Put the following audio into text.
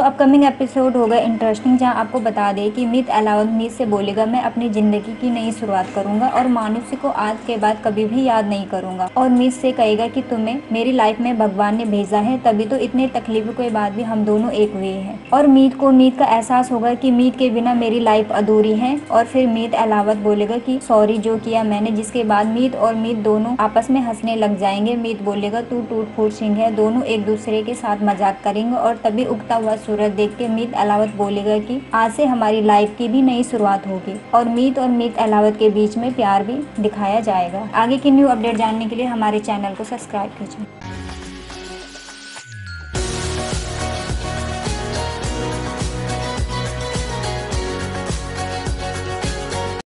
Upcoming episode होगा interesting जहाँ आपको बता दें कि मीत अलावत मीत से बोलेगा, मैं अपनी ज़िंदगी की नई शुरुआत करूँगा और मानुष्य को आज के बाद कभी भी याद नहीं करूँगा। और मीत से कहेगा कि, तुम्हें मेरी लाइफ में भगवान ने भेजा है, तभी तो इतने तकलीफों के बाद भी हम दोनों एक हुए हैं। और मीत को मीत का एहसास होगा कि मीत के बिना मेरी लाइफ अधूरी है। और फिर मीत अलावत बोलेगा कि सॉरी जो किया मैंने, जिसके बाद मीत और मीत दोनों आपस में हंसने लग जाएँगे। मीत बोलेगा, तू टूट फूट सिंह है, दोनों एक दूसरे के साथ मज़ाक करेंगे और तभी उगता हुआ सूरज देख के मीत अलावत बोलेगा कि आज से हमारी लाइफ की भी नई शुरुआत होगी और मीत और मीत अलावत के बीच में प्यार भी दिखाया जाएगा। आगे की न्यू अपडेट जानने के लिए हमारे चैनल को सब्सक्राइब कीजिए।